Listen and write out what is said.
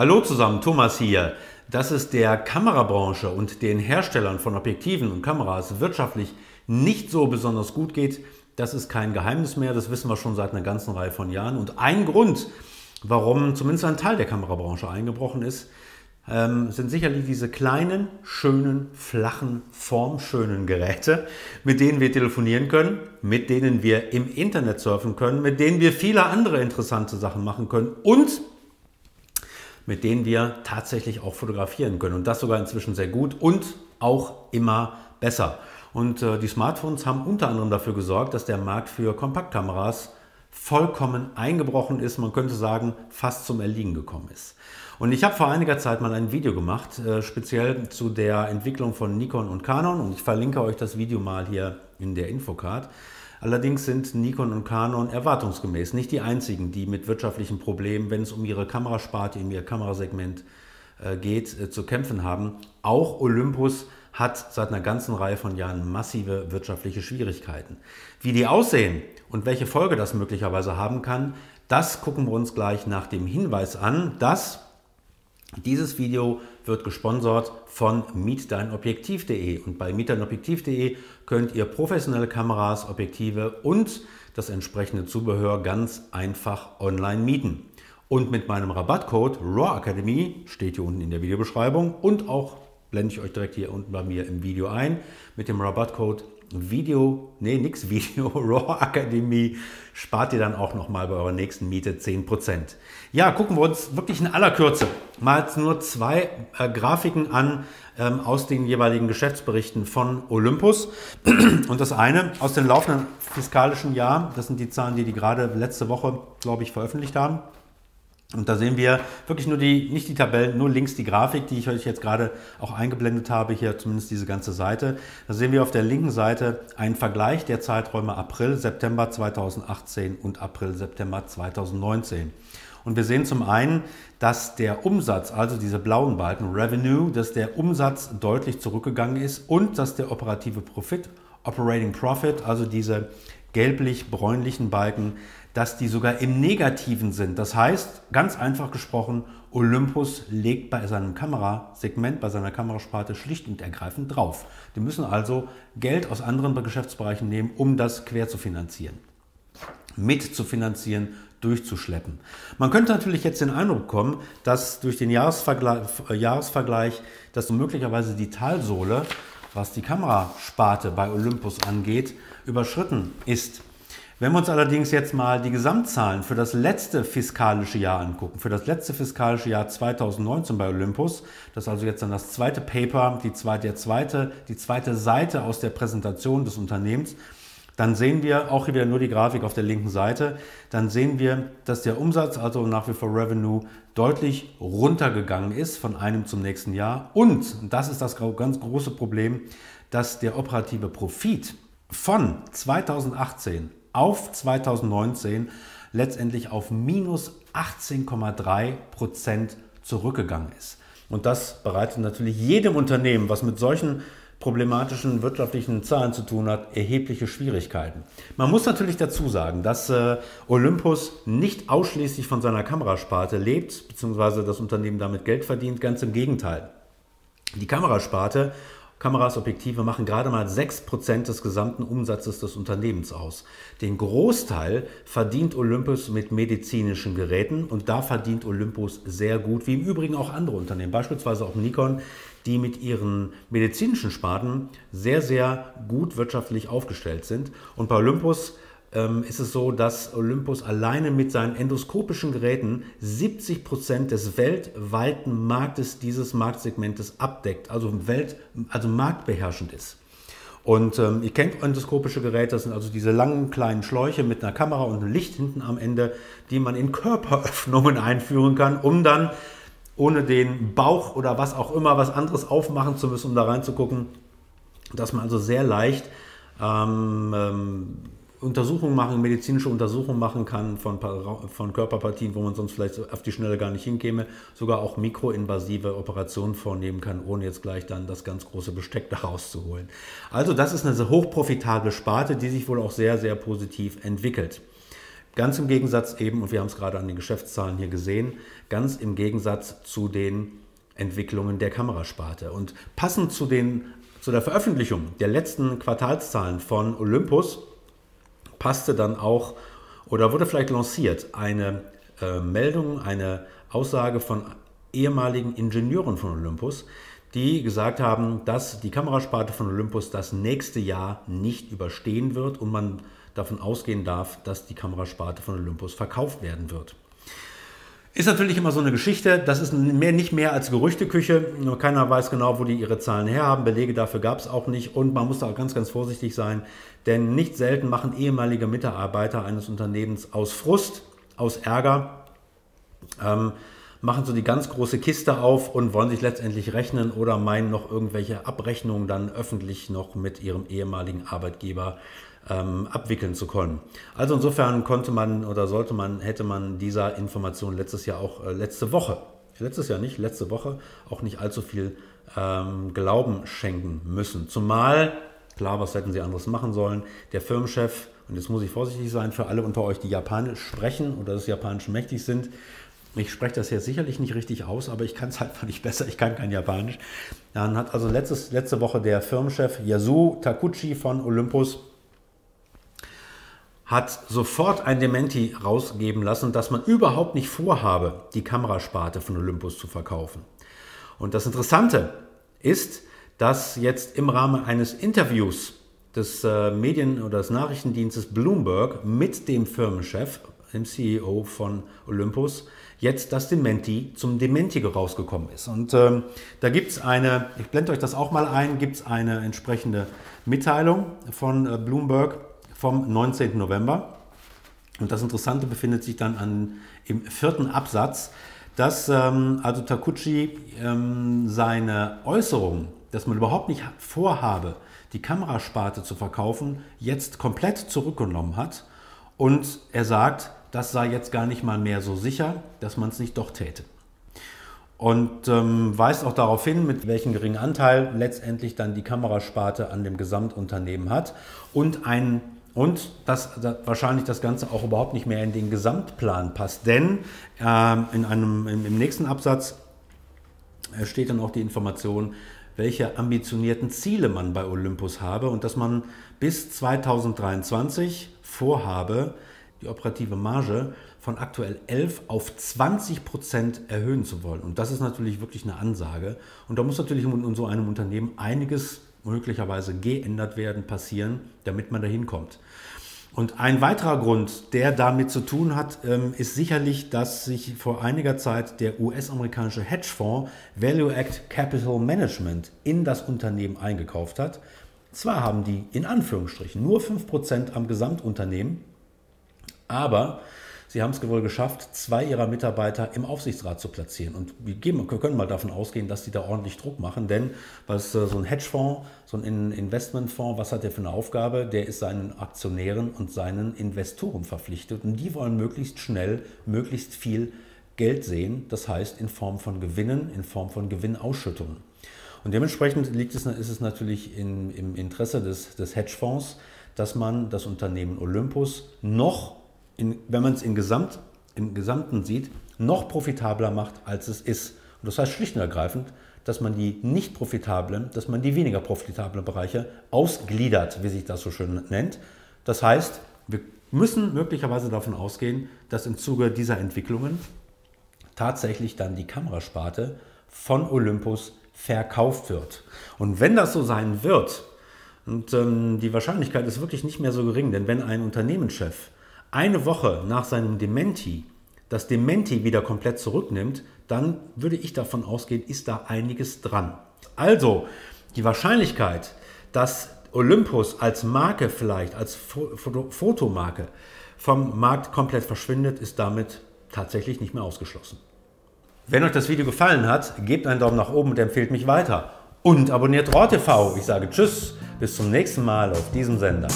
Hallo zusammen, Thomas hier. Dass es der Kamerabranche und den Herstellern von Objektiven und Kameras wirtschaftlich nicht so besonders gut geht, das ist kein Geheimnis mehr. Das wissen wir schon seit einer ganzen Reihe von Jahren. Und ein Grund, warum zumindest ein Teil der Kamerabranche eingebrochen ist, ähm, sind sicherlich diese kleinen, schönen, flachen, formschönen Geräte, mit denen wir telefonieren können, mit denen wir im Internet surfen können, mit denen wir viele andere interessante Sachen machen können und mit denen wir tatsächlich auch fotografieren können. Und das sogar inzwischen sehr gut und auch immer besser. Und äh, die Smartphones haben unter anderem dafür gesorgt, dass der Markt für Kompaktkameras vollkommen eingebrochen ist, man könnte sagen, fast zum Erliegen gekommen ist. Und ich habe vor einiger Zeit mal ein Video gemacht, äh, speziell zu der Entwicklung von Nikon und Canon und ich verlinke euch das Video mal hier in der Infocard. Allerdings sind Nikon und Canon erwartungsgemäß nicht die einzigen, die mit wirtschaftlichen Problemen, wenn es um ihre Kamerasparte, in ihr Kamerasegment äh, geht, äh, zu kämpfen haben. Auch Olympus hat seit einer ganzen Reihe von Jahren massive wirtschaftliche Schwierigkeiten. Wie die aussehen und welche Folge das möglicherweise haben kann, das gucken wir uns gleich nach dem Hinweis an, dass dieses Video wird gesponsert von mietdeinobjektiv.de und bei mietdeinobjektiv.de könnt ihr professionelle Kameras, Objektive und das entsprechende Zubehör ganz einfach online mieten. Und mit meinem Rabattcode RAW steht hier unten in der Videobeschreibung und auch blende ich euch direkt hier unten bei mir im Video ein, mit dem Rabattcode Video, nee, nix Video, Raw Akademie, spart ihr dann auch nochmal bei eurer nächsten Miete 10%. Ja, gucken wir uns wirklich in aller Kürze mal nur zwei äh, Grafiken an ähm, aus den jeweiligen Geschäftsberichten von Olympus. Und das eine aus dem laufenden fiskalischen Jahr, das sind die Zahlen, die die gerade letzte Woche, glaube ich, veröffentlicht haben. Und da sehen wir wirklich nur die, nicht die Tabellen, nur links die Grafik, die ich euch jetzt gerade auch eingeblendet habe, hier zumindest diese ganze Seite. Da sehen wir auf der linken Seite einen Vergleich der Zeiträume April, September 2018 und April, September 2019. Und wir sehen zum einen, dass der Umsatz, also diese blauen Balken, Revenue, dass der Umsatz deutlich zurückgegangen ist und dass der operative Profit, Operating Profit, also diese gelblich-bräunlichen Balken, dass die sogar im Negativen sind. Das heißt, ganz einfach gesprochen, Olympus legt bei seinem Kamerasegment, bei seiner Kamerasparte schlicht und ergreifend drauf. Die müssen also Geld aus anderen Geschäftsbereichen nehmen, um das quer zu finanzieren. Mit zu finanzieren, durchzuschleppen. Man könnte natürlich jetzt den Eindruck bekommen, dass durch den Jahresvergleich, Jahresvergleich dass möglicherweise die Talsohle, was die Kamerasparte bei Olympus angeht, überschritten ist. Wenn wir uns allerdings jetzt mal die Gesamtzahlen für das letzte fiskalische Jahr angucken, für das letzte fiskalische Jahr 2019 bei Olympus, das ist also jetzt dann das zweite Paper, die zweite, der zweite, die zweite Seite aus der Präsentation des Unternehmens, dann sehen wir auch hier wieder nur die Grafik auf der linken Seite, dann sehen wir, dass der Umsatz, also nach wie vor Revenue, deutlich runtergegangen ist von einem zum nächsten Jahr. Und, das ist das ganz große Problem, dass der operative Profit von 2018 auf 2019 letztendlich auf minus 18,3 Prozent zurückgegangen ist. Und das bereitet natürlich jedem Unternehmen, was mit solchen problematischen wirtschaftlichen Zahlen zu tun hat, erhebliche Schwierigkeiten. Man muss natürlich dazu sagen, dass äh, Olympus nicht ausschließlich von seiner Kamerasparte lebt, beziehungsweise das Unternehmen damit Geld verdient, ganz im Gegenteil. Die Kamerasparte Kameras, Objektive machen gerade mal 6% des gesamten Umsatzes des Unternehmens aus. Den Großteil verdient Olympus mit medizinischen Geräten und da verdient Olympus sehr gut, wie im Übrigen auch andere Unternehmen, beispielsweise auch Nikon, die mit ihren medizinischen Sparten sehr, sehr gut wirtschaftlich aufgestellt sind. Und bei Olympus ähm, ist es so, dass Olympus alleine mit seinen endoskopischen Geräten 70 Prozent des weltweiten Marktes dieses Marktsegmentes abdeckt, also, Welt, also marktbeherrschend ist. Und ähm, ihr kennt endoskopische Geräte, das sind also diese langen kleinen Schläuche mit einer Kamera und einem Licht hinten am Ende, die man in Körperöffnungen einführen kann, um dann ohne den Bauch oder was auch immer was anderes aufmachen zu müssen, um da reinzugucken, dass man also sehr leicht ähm, ähm, Untersuchungen machen, medizinische Untersuchungen machen kann von, von Körperpartien, wo man sonst vielleicht auf die Schnelle gar nicht hinkäme, sogar auch mikroinvasive Operationen vornehmen kann, ohne jetzt gleich dann das ganz große Besteck da rauszuholen. Also das ist eine hochprofitable Sparte, die sich wohl auch sehr, sehr positiv entwickelt. Ganz im Gegensatz eben, und wir haben es gerade an den Geschäftszahlen hier gesehen, ganz im Gegensatz zu den Entwicklungen der Kamerasparte. Und passend zu, den, zu der Veröffentlichung der letzten Quartalszahlen von Olympus passte dann auch oder wurde vielleicht lanciert eine äh, Meldung, eine Aussage von ehemaligen Ingenieuren von Olympus, die gesagt haben, dass die Kamerasparte von Olympus das nächste Jahr nicht überstehen wird und man davon ausgehen darf, dass die Kamerasparte von Olympus verkauft werden wird. Ist natürlich immer so eine Geschichte, das ist mehr, nicht mehr als Gerüchteküche. Keiner weiß genau, wo die ihre Zahlen herhaben. Belege dafür gab es auch nicht. Und man muss da auch ganz, ganz vorsichtig sein, denn nicht selten machen ehemalige Mitarbeiter eines Unternehmens aus Frust, aus Ärger, ähm, machen so die ganz große Kiste auf und wollen sich letztendlich rechnen oder meinen noch irgendwelche Abrechnungen dann öffentlich noch mit ihrem ehemaligen Arbeitgeber ähm, abwickeln zu können. Also insofern konnte man oder sollte man, hätte man dieser Information letztes Jahr auch, äh, letzte Woche, letztes Jahr nicht, letzte Woche auch nicht allzu viel ähm, Glauben schenken müssen. Zumal, klar, was hätten sie anderes machen sollen, der Firmenchef, und jetzt muss ich vorsichtig sein für alle unter euch, die Japanisch sprechen oder des Japanischen mächtig sind, ich spreche das jetzt sicherlich nicht richtig aus, aber ich kann es halt nicht besser. Ich kann kein Japanisch. Dann hat also letztes, letzte Woche der Firmenchef Yasu Takuchi von Olympus hat sofort ein Dementi rausgeben lassen, dass man überhaupt nicht vorhabe, die Kamerasparte von Olympus zu verkaufen. Und das Interessante ist, dass jetzt im Rahmen eines Interviews des äh, Medien- oder des Nachrichtendienstes Bloomberg mit dem Firmenchef, dem CEO von Olympus, jetzt das Dementi zum Dementi rausgekommen ist. Und ähm, da gibt es eine, ich blende euch das auch mal ein, gibt es eine entsprechende Mitteilung von äh, Bloomberg vom 19. November. Und das Interessante befindet sich dann an, im vierten Absatz, dass ähm, also Takuchi ähm, seine Äußerung, dass man überhaupt nicht vorhabe, die Kamerasparte zu verkaufen, jetzt komplett zurückgenommen hat. Und er sagt, das sei jetzt gar nicht mal mehr so sicher, dass man es nicht doch täte. Und ähm, weist auch darauf hin, mit welchem geringen Anteil letztendlich dann die Kamerasparte an dem Gesamtunternehmen hat und ein und dass, dass, wahrscheinlich das Ganze auch überhaupt nicht mehr in den Gesamtplan passt. Denn ähm, in einem, im nächsten Absatz äh, steht dann auch die Information, welche ambitionierten Ziele man bei Olympus habe und dass man bis 2023 vorhabe, die operative Marge von aktuell 11 auf 20 Prozent erhöhen zu wollen. Und das ist natürlich wirklich eine Ansage. Und da muss natürlich in so einem Unternehmen einiges möglicherweise geändert werden, passieren, damit man dahin kommt. Und ein weiterer Grund, der damit zu tun hat, ähm, ist sicherlich, dass sich vor einiger Zeit der US-amerikanische Hedgefonds Value Act Capital Management in das Unternehmen eingekauft hat. Zwar haben die in Anführungsstrichen nur 5% am Gesamtunternehmen, aber Sie haben es wohl geschafft, zwei ihrer Mitarbeiter im Aufsichtsrat zu platzieren. Und wir, geben, wir können mal davon ausgehen, dass die da ordentlich Druck machen, denn was äh, so ein Hedgefonds, so ein Investmentfonds, was hat der für eine Aufgabe? Der ist seinen Aktionären und seinen Investoren verpflichtet und die wollen möglichst schnell, möglichst viel Geld sehen, das heißt in Form von Gewinnen, in Form von Gewinnausschüttungen. Und dementsprechend liegt es, ist es natürlich in, im Interesse des, des Hedgefonds, dass man das Unternehmen Olympus noch in, wenn man es in Gesamt, im Gesamten sieht, noch profitabler macht, als es ist. Und das heißt schlicht und ergreifend, dass man die nicht profitablen, dass man die weniger profitablen Bereiche ausgliedert, wie sich das so schön nennt. Das heißt, wir müssen möglicherweise davon ausgehen, dass im Zuge dieser Entwicklungen tatsächlich dann die Kamerasparte von Olympus verkauft wird. Und wenn das so sein wird, und ähm, die Wahrscheinlichkeit ist wirklich nicht mehr so gering, denn wenn ein Unternehmenschef eine Woche nach seinem Dementi das Dementi wieder komplett zurücknimmt, dann würde ich davon ausgehen, ist da einiges dran. Also die Wahrscheinlichkeit, dass Olympus als Marke vielleicht, als Fotomarke vom Markt komplett verschwindet, ist damit tatsächlich nicht mehr ausgeschlossen. Wenn euch das Video gefallen hat, gebt einen Daumen nach oben und empfehlt mich weiter. Und abonniert RORTV. Ich sage Tschüss, bis zum nächsten Mal auf diesem Sender.